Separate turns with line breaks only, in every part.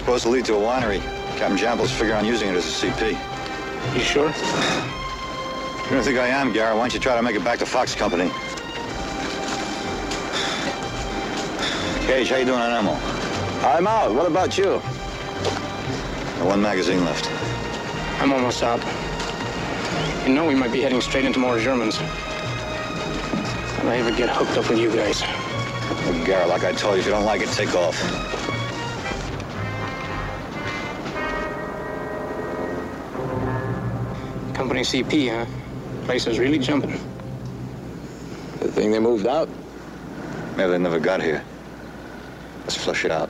road supposed to lead to a winery. Captain Jampel's figuring on using it as a CP.
You sure?
You don't think I am, Garrett? Why don't you try to make it back to Fox Company? Caje, how you doing on ammo?
I'm out. What about you?
Got one magazine left.
I'm almost out. You know we might be heading straight into more Germans. If I ever get hooked up with you guys.
Look, Garrett, like I told you, if you don't like it, take off.
Company CP, huh? Place is really jumping.
Good thing they moved out.
Maybe they never got here. Let's flush it out.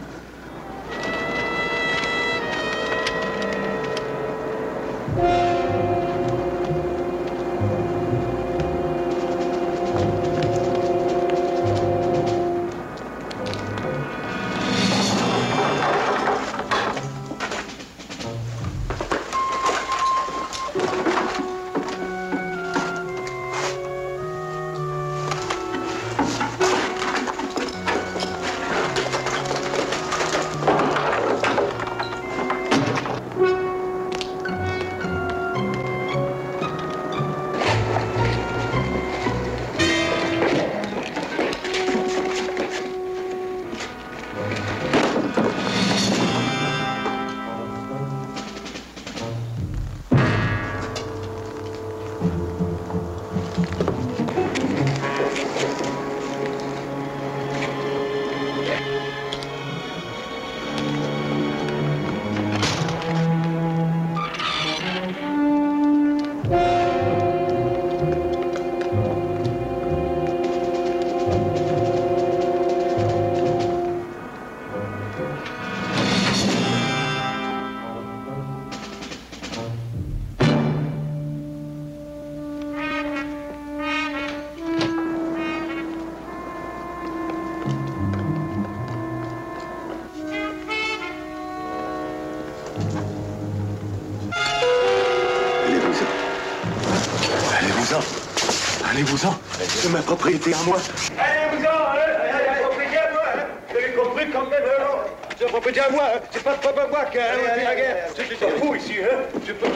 Allez-vous-en. Allez-vous-en. C'est ma propriété à moi.
Allez-vous-en, hein C'est propriété à moi, hein Vous avez compris quand même, alors C'est propriété à moi, hein C'est pas pas moi qui a inventé la guerre. C'est pas fou ici, hein pas...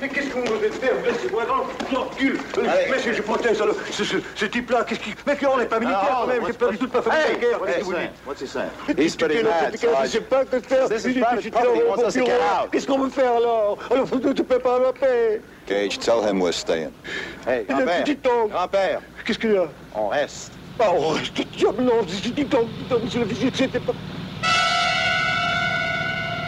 Mais qu'est-ce que vous voulez faire Laissez-moi dans recule. Monsieur, je proteste, alors. Ce, ce, ce type-là, qu'est-ce qu'il... Mais on n'est pas militaire, quand même. J'ai pas du tout ma famille de guerre.
Hey,
Qu'est-ce que vous
Sam,
dites
what's he saying?
Qu'est-ce
He's pretty mad,
Je sais pas que faire.
This is private property. He wants us to get
bureau.
out.
Qu'est-ce qu'on veut faire, alors Alors, tu ne peux pas la paix.
Gage, tell him we're staying.
Hey, grand-père. Grand-père,
Qu'est-ce qu'il y a?
On reste.
Ah, oh, reste diable, non, dis dis donc, dis donc, monsieur le visite, c'était pas...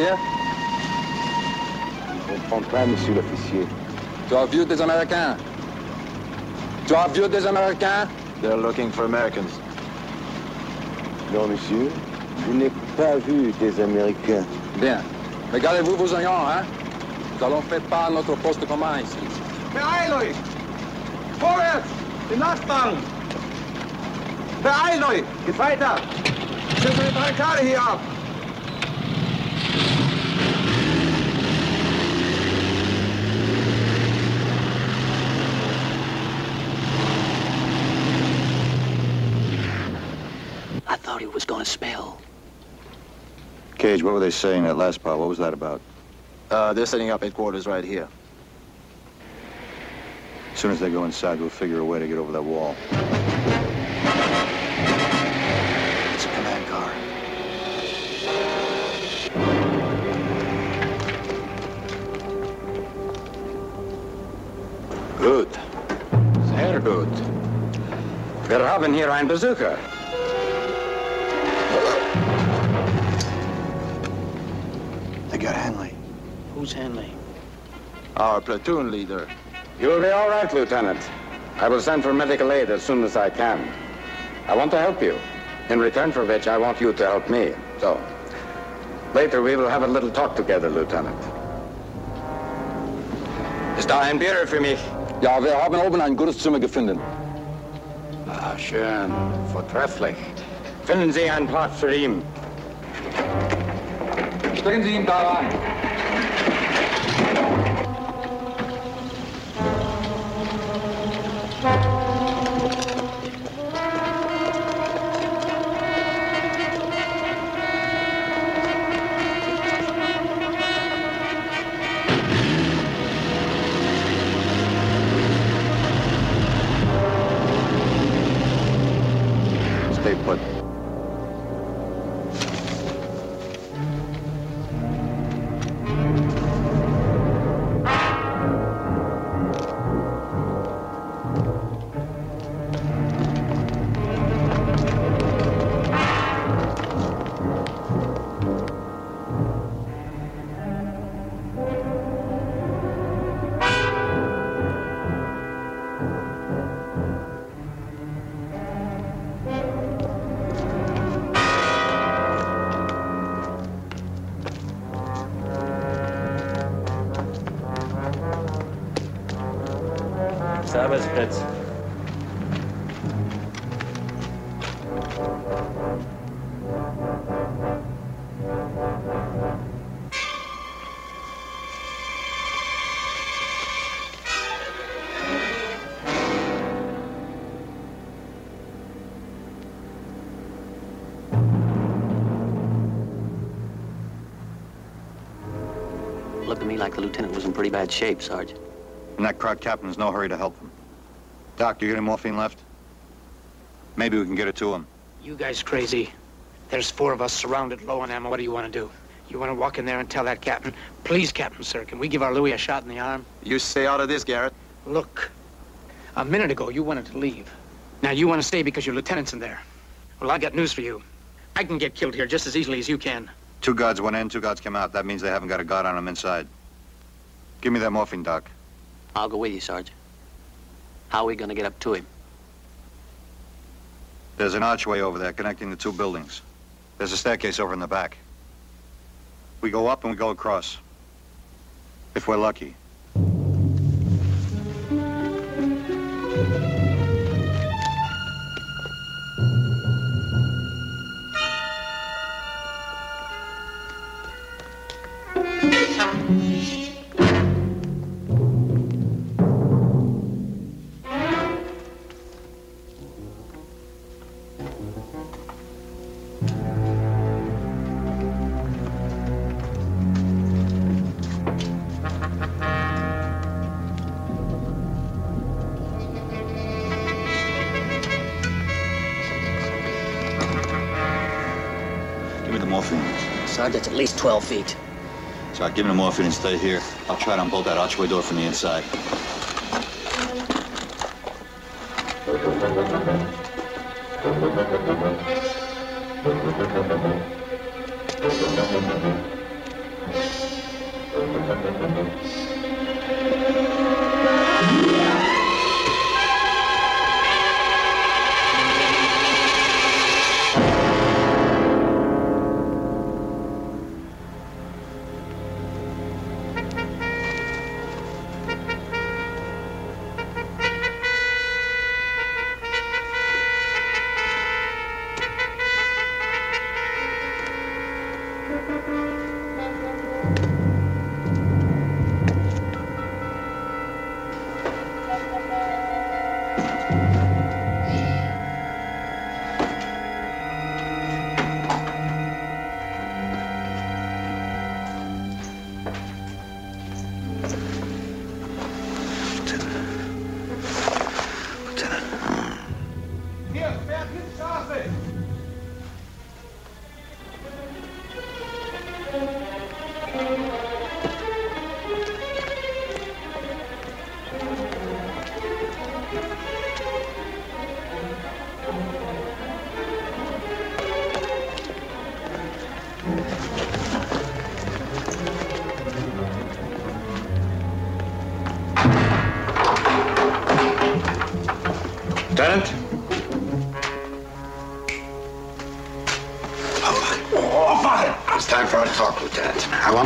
No camera out here? contrat, monsieur l'officier.
Tu as vu des Américains? Tu as vu des Américains?
They're looking for Americans. Non, monsieur. Je n'ai pas vu des Américains.
Bien. Mais gardez-vous vos oignons, hein? Nous allons faire pas notre poste commun ici.
Beeilt euch! Vorwärts! Den Nachbarn! Beeilt euch! Geht weiter! Die Barrikade hier ab!
Thought he was gonna spell.
Caje, what were they saying that last part? What was that about?
Uh, they're setting up headquarters right here.
As soon as they go inside, we'll figure a way to get over that wall.
It's a command car.
Gut. Sehr gut. Wir haben hier einen Besucher.
Who's Hanley?
Our platoon leader.
You'll be all right, Lieutenant. I will send for medical aid as soon as I can. I want to help you. In return for which, I want you to help me. So, later we will have a little talk together, Lieutenant. Ist da ein Bier für mich? Ja, wir haben oben ein gutes Zimmer gefunden. Ah, schön. Vortrefflich. Finden Sie einen Platz für ihn. Stecken Sie ihn da rein.
Looked to me like the lieutenant was in pretty bad shape, Sarge.
And that crack captain's no hurry to help him. Doc, you got any morphine left? Maybe we can get it to him.
You guys crazy. There's four of us surrounded, low on ammo. What do you want to do? You want to walk in there and tell that captain, please, Captain, sir, can we give our Louis a shot in the arm?
You stay out of this, Garrett.
Look, a minute ago you wanted to leave. Now you want to stay because your lieutenant's in there. Well, I got news for you. I can get killed here just as easily as you can.
Two guards went in, two guards came out. That means they haven't got a guard on them inside. Give me that morphine, Doc.
I'll go with you, Sarge. How are we gonna get up to him?
There's an archway over there connecting the two buildings. There's a staircase over in the back. We go up and we go across. If we're lucky. The morphine.
Sarge, that's at least 12 feet.
So give him the morphine and stay here. I'll try to unbolt that archway door from the inside.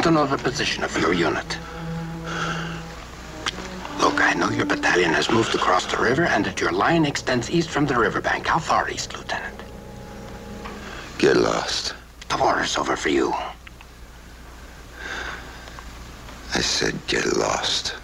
To know the position of your unit. Look, I know your battalion has moved across the river and that your line extends east from the riverbank. How far east, Lieutenant?
Get lost.
The water's over for you.
I said get lost.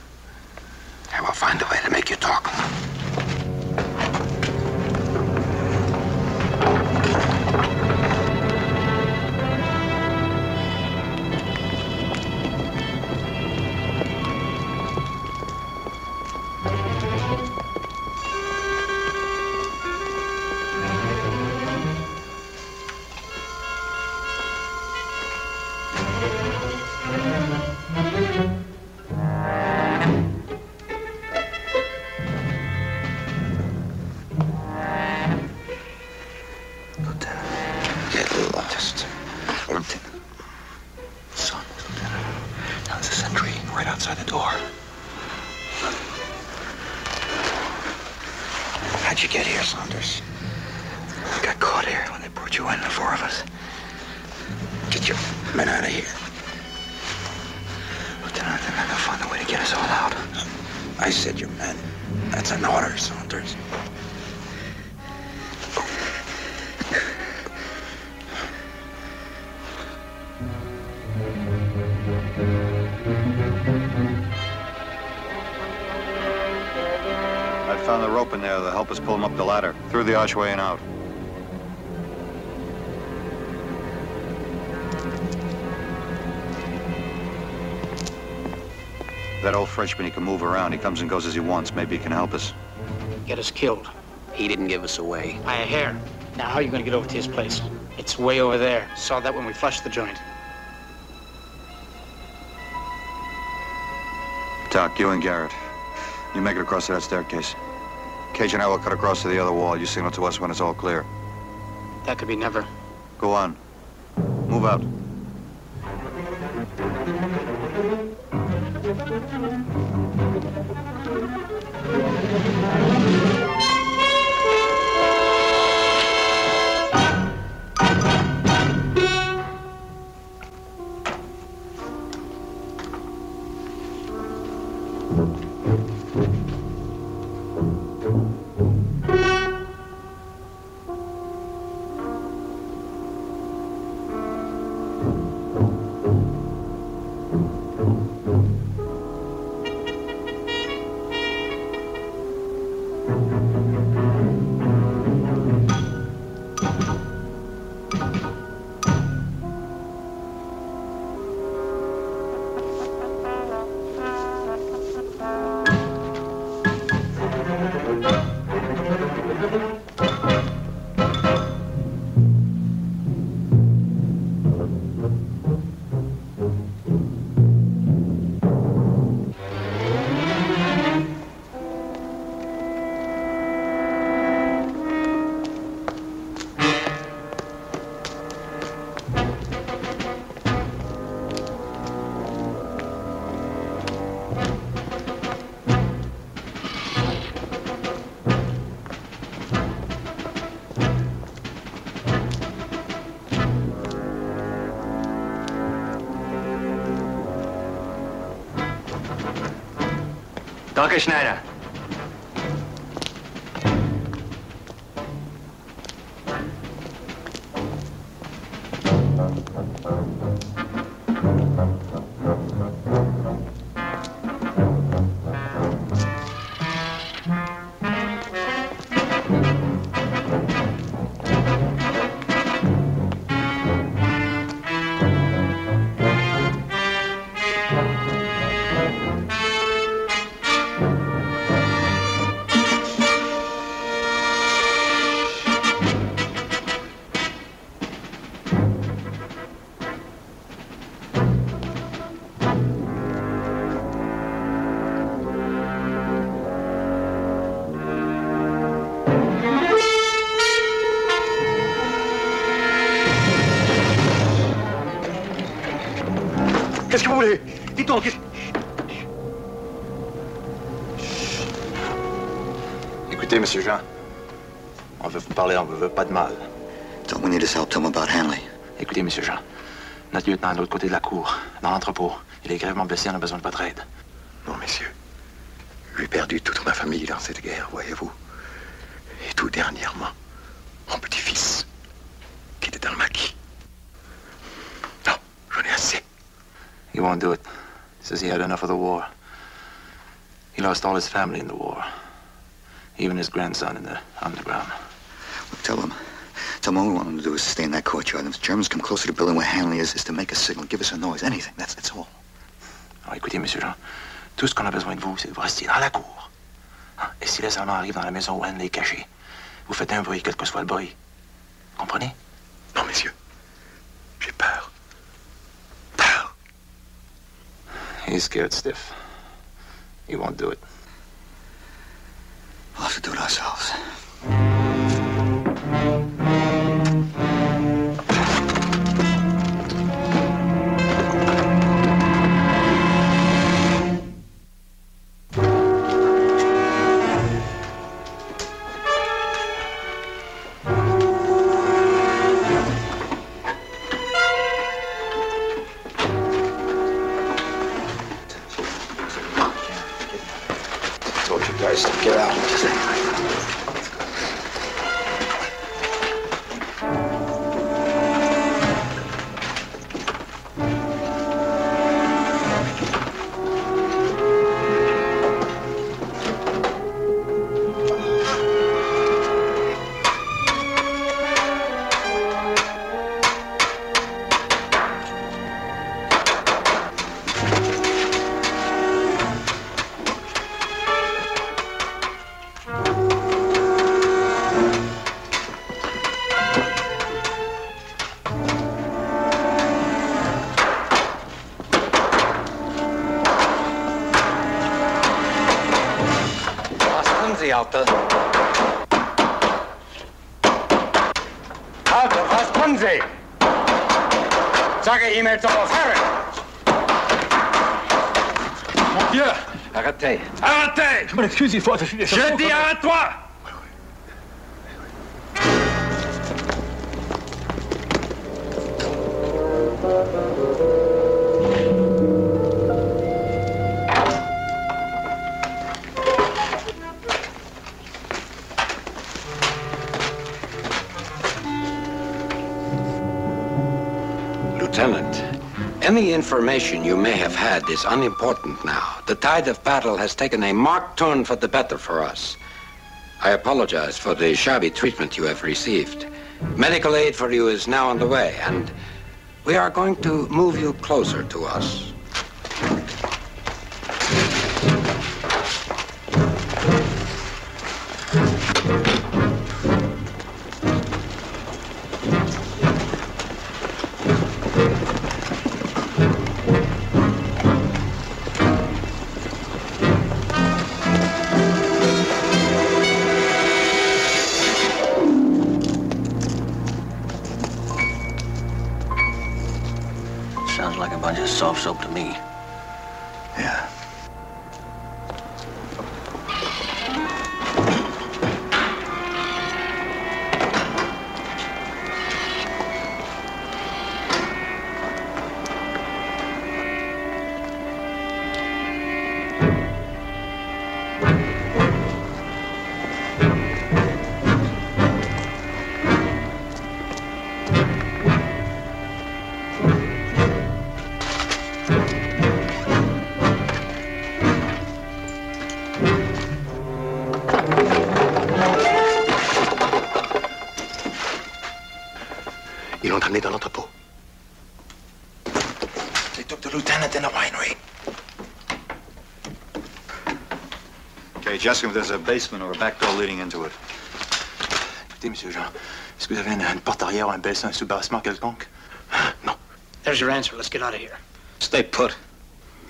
Get
here, Saunders? We got caught here when they brought you in, the four of us. Get your men out of here. Lieutenant, they're gonna find a way to get us all out. I said your men. That's an order, Saunders.
In there that'll help us pull him up the ladder, through the archway and out. That old Frenchman, he can move around. He comes and goes as he wants. Maybe he can help us.
Get us killed.
He didn't give us away.
By a hair. Now, how are you going to get over to his place? It's way over there. Saw that when we flushed the joint.
Doc, you and Garrett. You make it across to that staircase. Caje and I will cut across to the other wall. You signal to us when it's all clear.
That could be never.
Go on. Move out.
Danke, Schneider. Veut pas de mal.
Don't we need his help? Tell him about Hanley.
Écoutez, Monsieur Jean, notre lieutenant est de l'autre côté de la cour, dans l'entrepôt. Il est gravement blessé, on a besoin de votre aide.
Non, messieurs. J'ai perdu toute ma famille dans cette guerre, voyez-vous. Et tout dernièrement, mon petit-fils, qui était dans le maquis. Non, j'en ai assez.
He won't do it. He says he had enough of the war. He lost all his family in the war. Even his grandson in the underground.
Tell them. Tell them all we want them to do is stay in that courtyard. If the Germans come closer to the building where Hanley is, is to make a signal, give us a noise, anything. That's, that's all.
Alors écoutez, Monsieur Jean, tout ce qu'on a besoin de vous, c'est de vous rester dans la cour. Hein? Et si les Allemands arrivent dans la maison où Hanley est caché, vous faites un bruit, quel que soit le bruit. Comprenez?
Non, messieurs. J'ai peur.
He's scared stiff. He won't do it.
We'll have to do it ourselves.
Told
Sie, Alter? Alter, was tun Sie? Sage ihm jetzt aufhören!
Mon Dieu
Arrêtez.
Arrêtez Je m'en excuse, il faut... Je,
Je dis
arrête-toi
Lieutenant, any information you may have had is unimportant now. The tide of battle has taken a marked turn for the better for us. I apologize for the shabby treatment you have received. Medical aid for you is now on the way, and we are going to move you closer to us.
Me.
Yeah. Okay, ask him if there's a basement or a back door leading into it.
Écoutez, Monsieur Jean, est-ce que vous avez une, une porte arrière ou un baissin, un soubassement quelconque?
Non. There's your answer. Let's get out of here.
Stay put.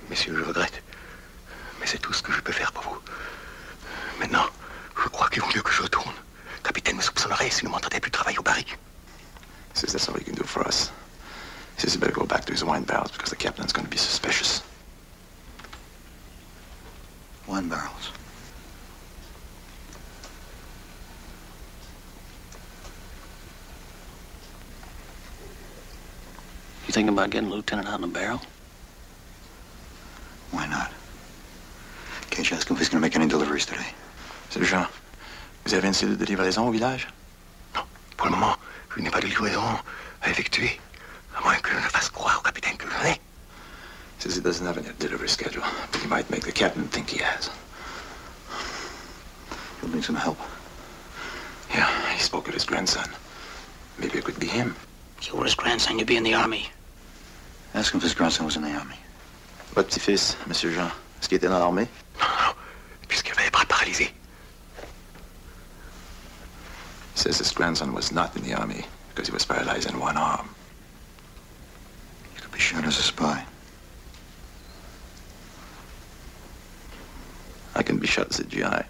Messieurs, je regrette. Mais c'est tout ce que je peux faire pour vous. Maintenant, je crois qu'il vaut mieux que je retourne. Le capitaine me soupçonnerait si ne m'entendait plus travailler au barrique.
He says that's all he can do for us. He says he better go back to his wine barrels because the captain's going to be suspicious.
Wine barrels.
You thinking getting Lieutenant out in a barrel?
Why not? Can't you ask him if he's going to make any deliveries today.
Monsieur Jean, vous avez une cellule de livraison au village?
Pour le moment, je n'ai pas de livraison à effectuer. À moins que je ne fasse croire au capitaine que j'en ai.
Says he doesn't have any delivery schedule, but he might make the captain think he has.
He'll need some help.
Yeah, he spoke of his grandson. Maybe it could be him.
If you were his grandson, you'd be in the army.
Ask him if his grandson was in the army.
Votre petit-fils, Monsieur Jean, est-ce qu'il était dans l'armée?
Non, non, puisqu'il avait les bras paralysés.
He says his grandson was not in the army because he was paralyzed in one arm.
You could be shot as a spy.
I can be shot as a GI.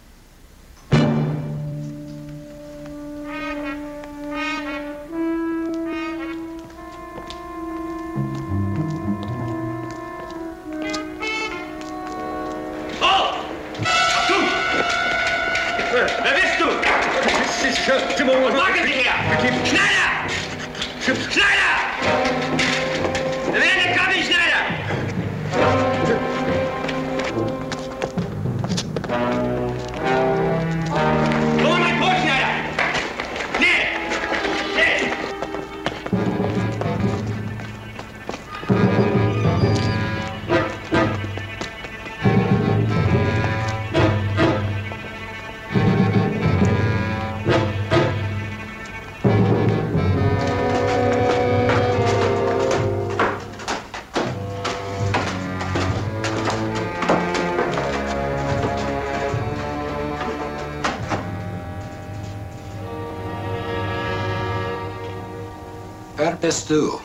Père Pestou,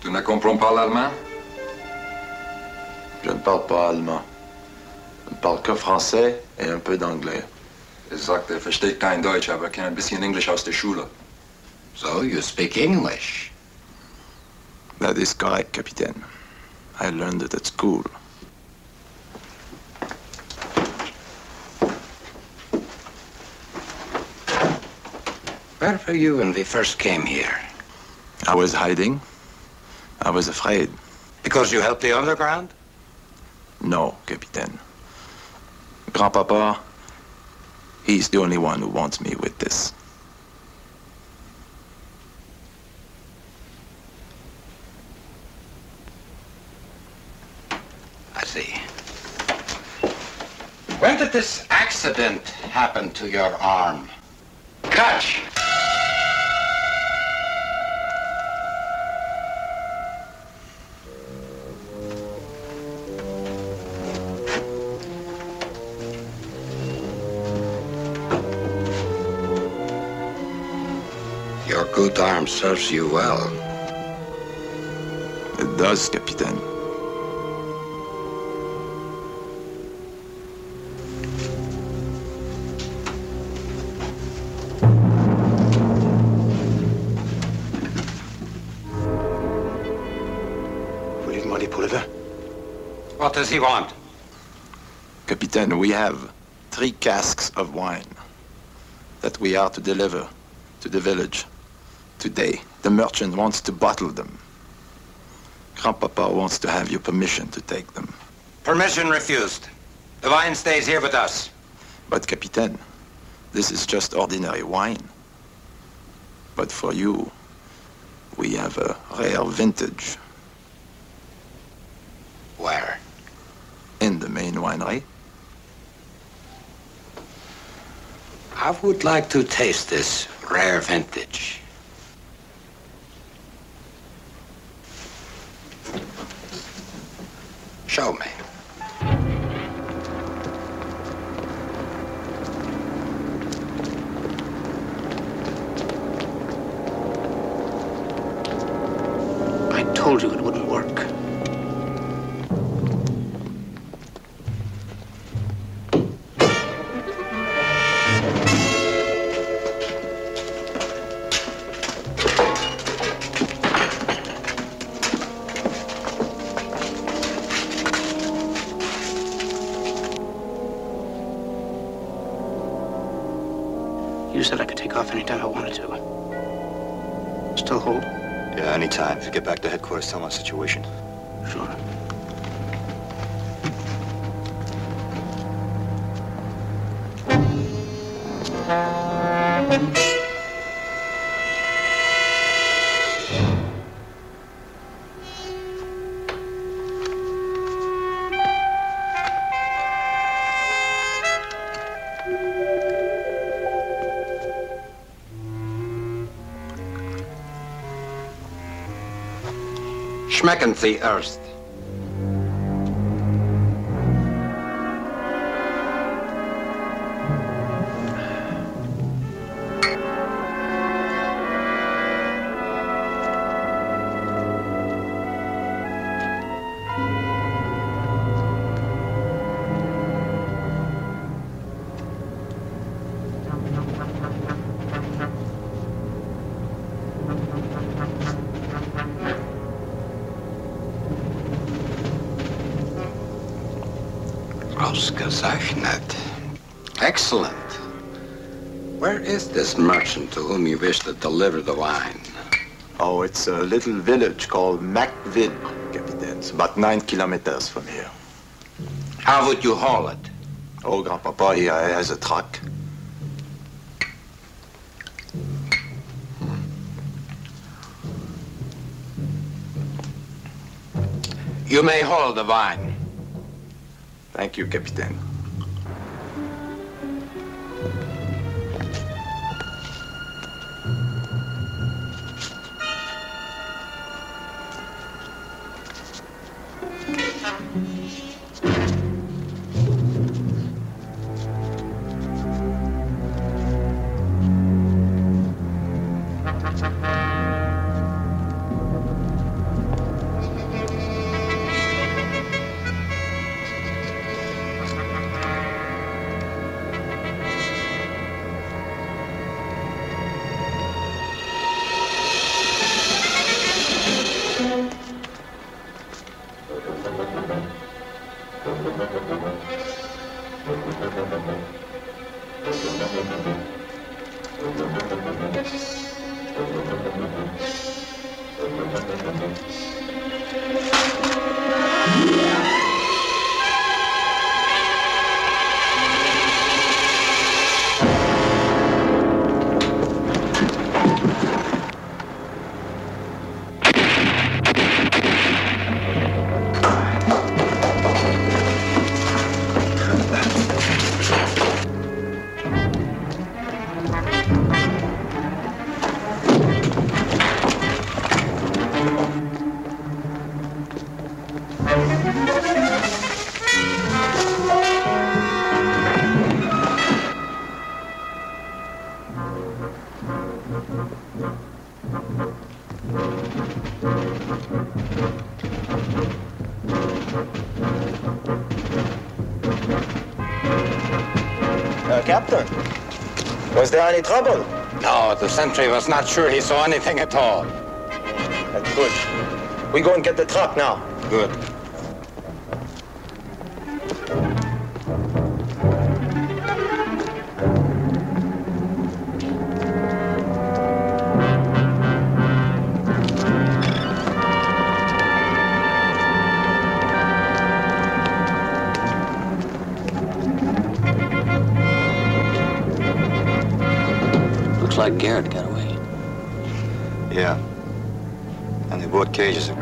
Tu ne comprends pas l'allemand?
Je ne parle pas allemand. Je ne parle que français et un peu d'anglais.
Er sagt, er versteht kein Deutsch, aber er kennt ein bisschen Englisch aus der Schule.
so you speak English.
That is correct, Capitaine. I learned it at school.
Where were you when we first came here?
I was hiding. I was afraid.
Because you helped the underground?
No, Capitaine. Grandpapa, he's the only one who wants me with this.
I see. When did this accident happen to your arm? Catch! Good arm serves you well.
It does, Capitaine.
Vous lui demandez pour le vin?
What does he want?
Capitaine, we have three casks of wine that we are to deliver to the village today. The merchant wants to bottle them. Grandpapa wants to have your permission to take them.
Permission refused. The wine stays here with us.
But, Capitaine, this is just ordinary wine. But for you, we have a rare vintage
Where?
in the main winery.
I would like to taste this rare vintage. Show me.
I told you it wouldn't work.
Headquarters, tell my situation.
Schmecken Sie erst. Ausgezeichnet. Excellent. Where is this merchant to whom you wish to deliver the wine?
Oh, it's a little village called Macville, Capitaine. It's about nine kilometers from here.
How would you haul it?
Oh, Grandpapa, he has a truck.
You may haul the wine.
Thank you, Capitaine.
Uh, Captain, was there any trouble?
No, the sentry was not sure he saw anything at all.
That's good. We go and get the truck now.
Good.
Looks like Garrett got away.
Yeah. And they bought cages as a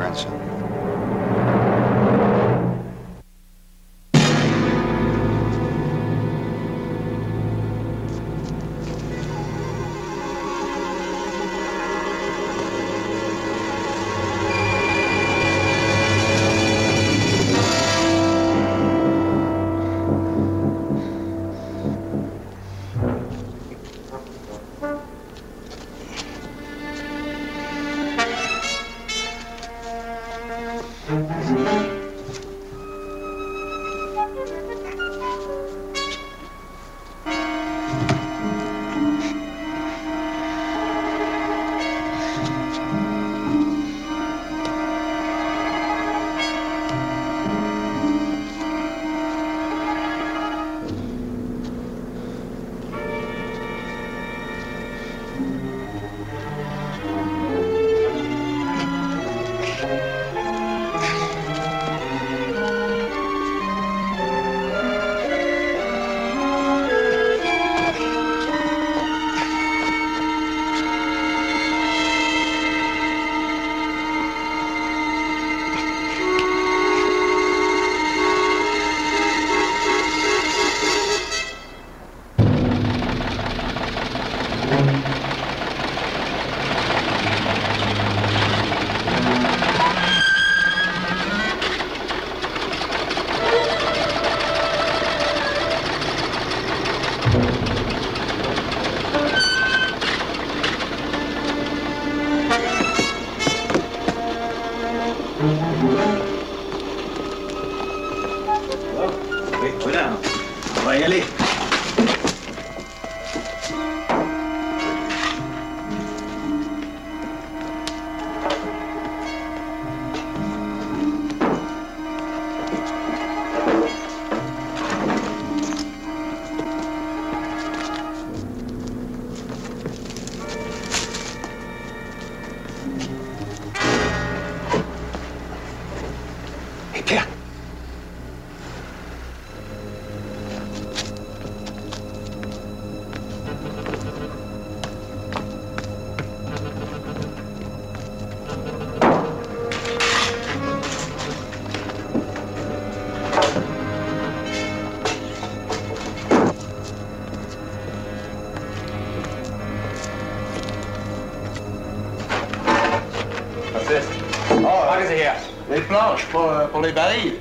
Pour, euh, pour les barils.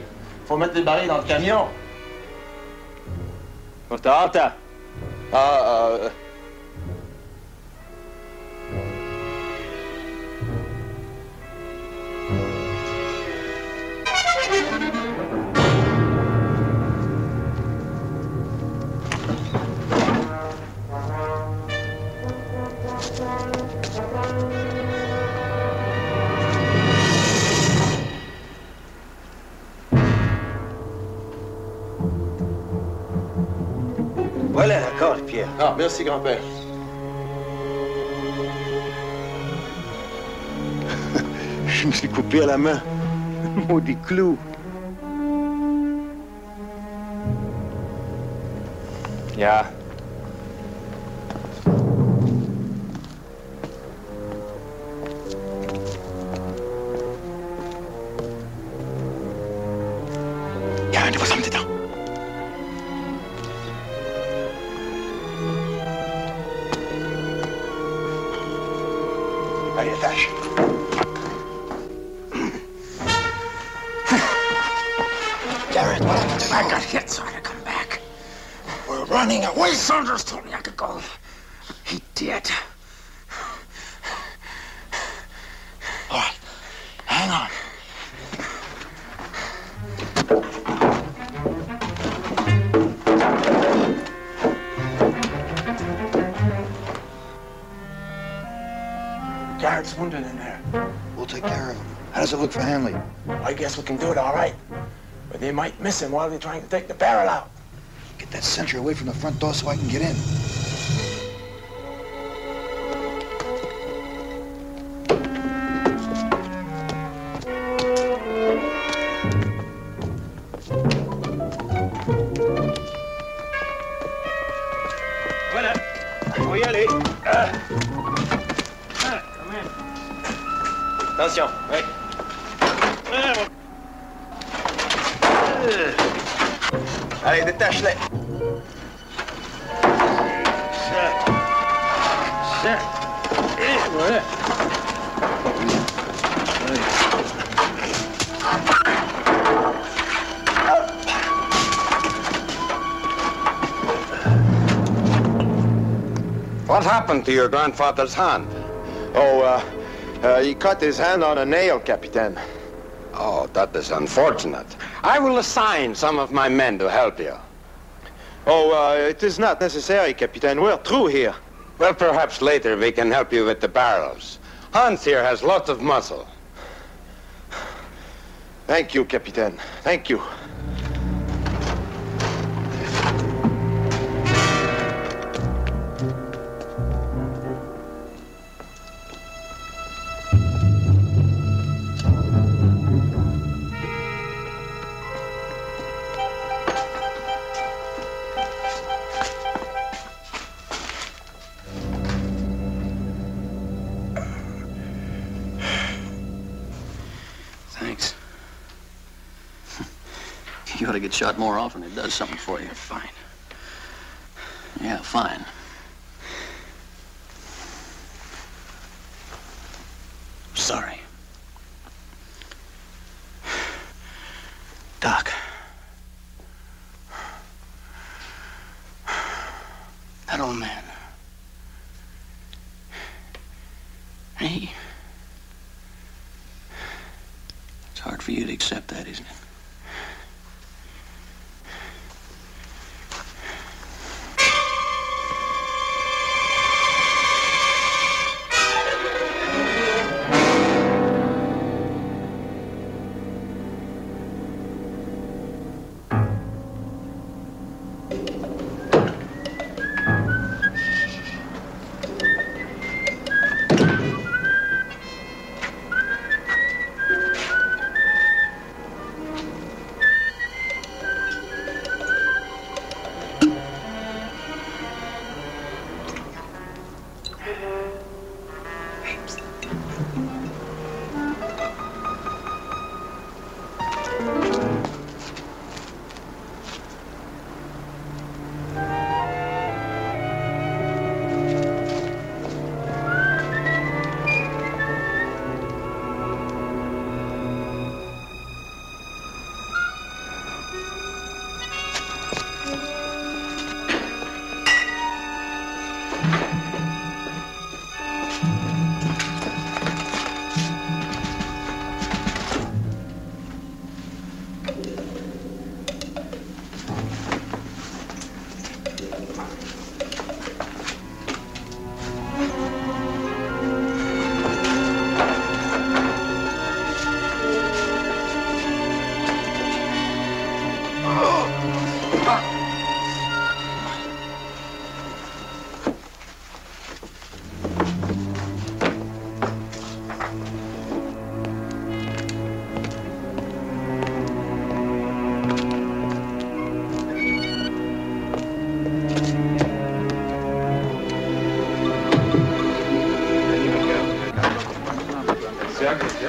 Faut mettre les barils dans le camion.
Porta
Ah, euh...
Voilà la corde, Pierre.
Ah, merci, grand-père.
Je me suis coupé à la main. Maudit clou.
Ja.
Wounded in there.
We'll take care of him. How does it look for Hanley?
I guess we can do it all right. But they might miss him while they're trying to take the barrel out.
Get that sentry away from the front door so I can get in.
Happened to your grandfather's hand?
Oh, uh, uh, he cut his hand on a nail, Captain.
Oh, that is unfortunate. I will assign some of my men to help you.
Oh, uh, it is not necessary, Captain. We're through here.
Well, perhaps later we can help you with the barrels. Hans here has lots of muscle.
Thank you, Captain. Thank you.
Shot more often. It does something for you.
Fine.
Yeah, fine.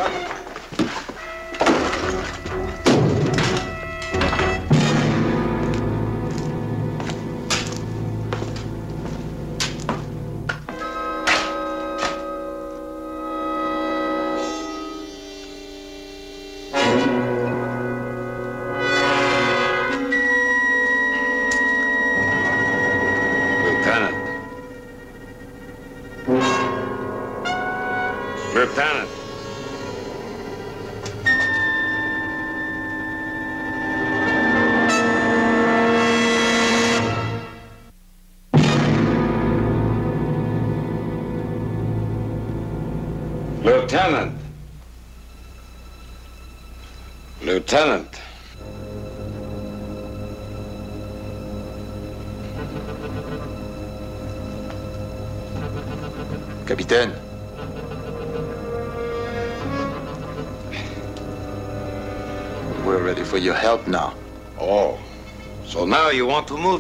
Sehr gut,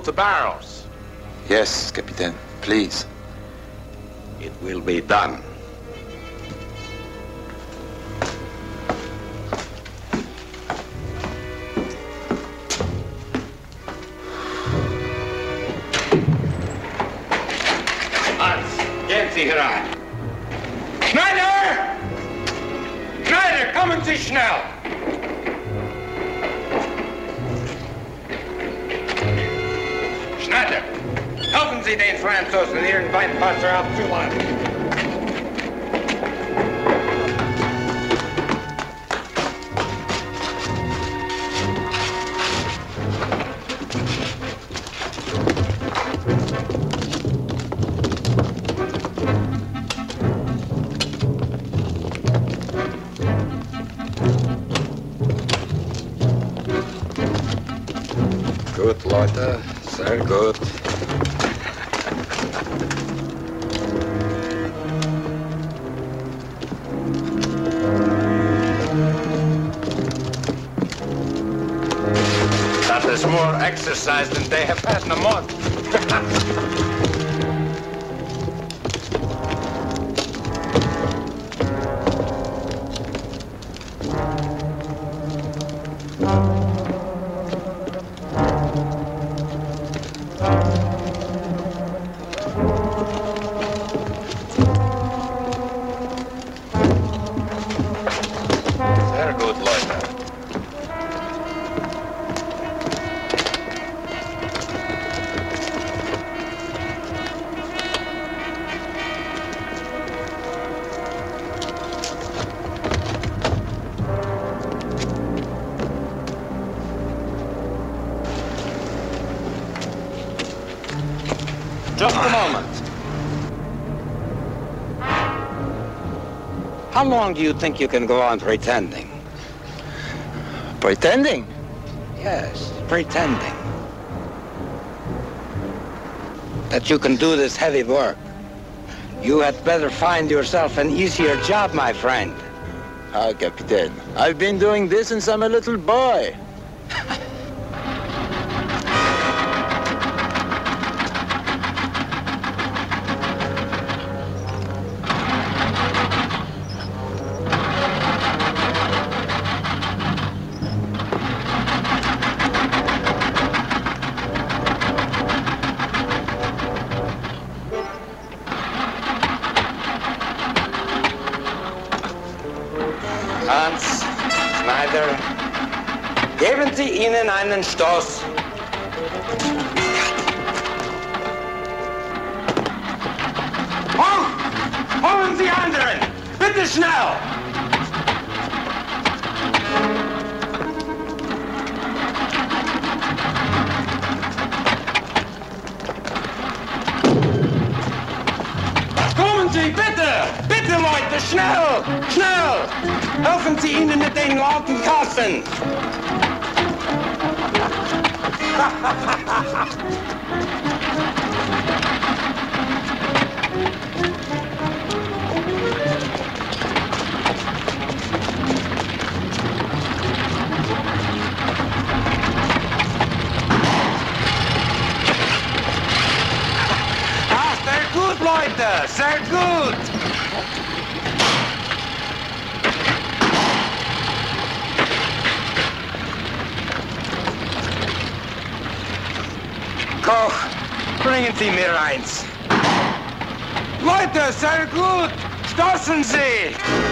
want move the barrels?
Yes, Capitaine, please.
It will be done. Hans, gehen Sie herein. Schneider! Schneider, kommen Sie schnell! Helfen Sie den Franzosen, Ihren Weinpasser abzuladen.
How long do you think you can go on pretending?
Pretending?
Yes, pretending. That you can do this heavy work. You had better find yourself an easier job, my friend.
Ah, Capitaine, I've been doing this since I'm a little boy.
Sie,
bitte! Bitte, Leute, schnell! Schnell! Helfen Sie ihnen mit den lauten Kassen! Leute! Sehr gut! Koch, bringen Sie mir eins. Leute, sehr gut! Stoßen Sie!